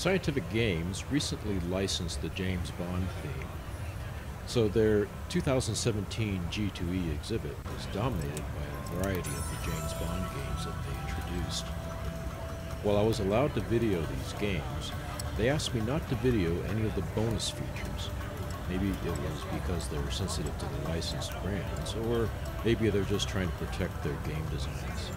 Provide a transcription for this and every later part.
Scientific Games recently licensed the James Bond theme, so their 2017 G2E exhibit was dominated by a variety of the James Bond games that they introduced. While I was allowed to video these games, they asked me not to video any of the bonus features. Maybe it was because they're sensitive to the licensed brands, or maybe they're just trying to protect their game designs.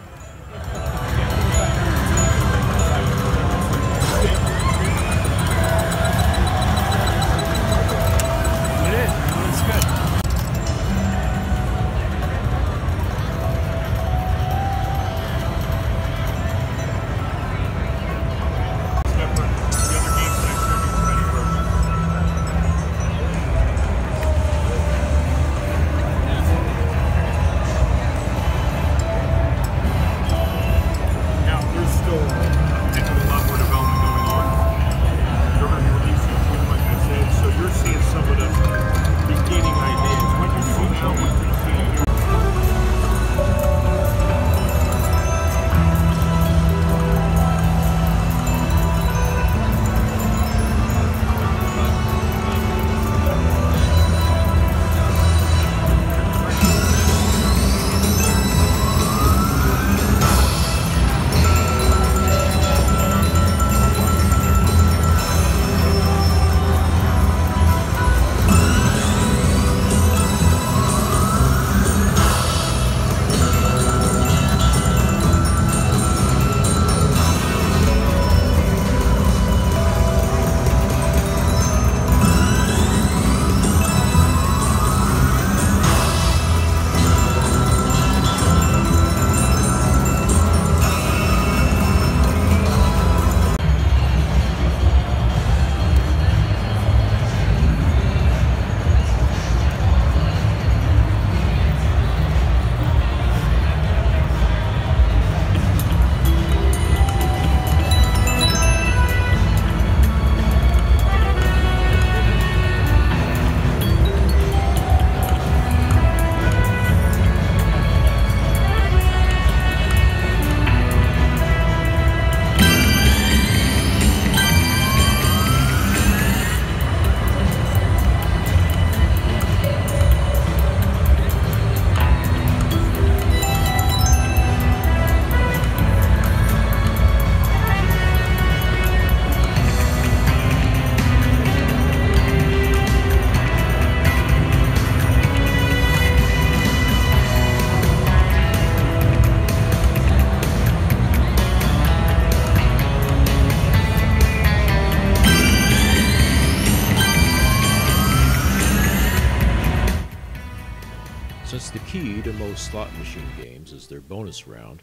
Since the key to most slot machine games is their bonus round,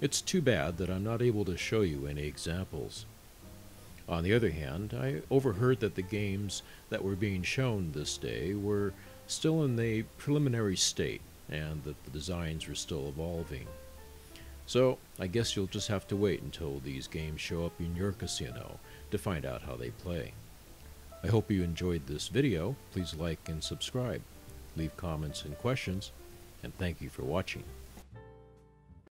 it's too bad that I'm not able to show you any examples. On the other hand, I overheard that the games that were being shown this day were still in the preliminary state and that the designs were still evolving. So, I guess you'll just have to wait until these games show up in your casino to find out how they play. I hope you enjoyed this video. Please like and subscribe leave comments and questions, and thank you for watching.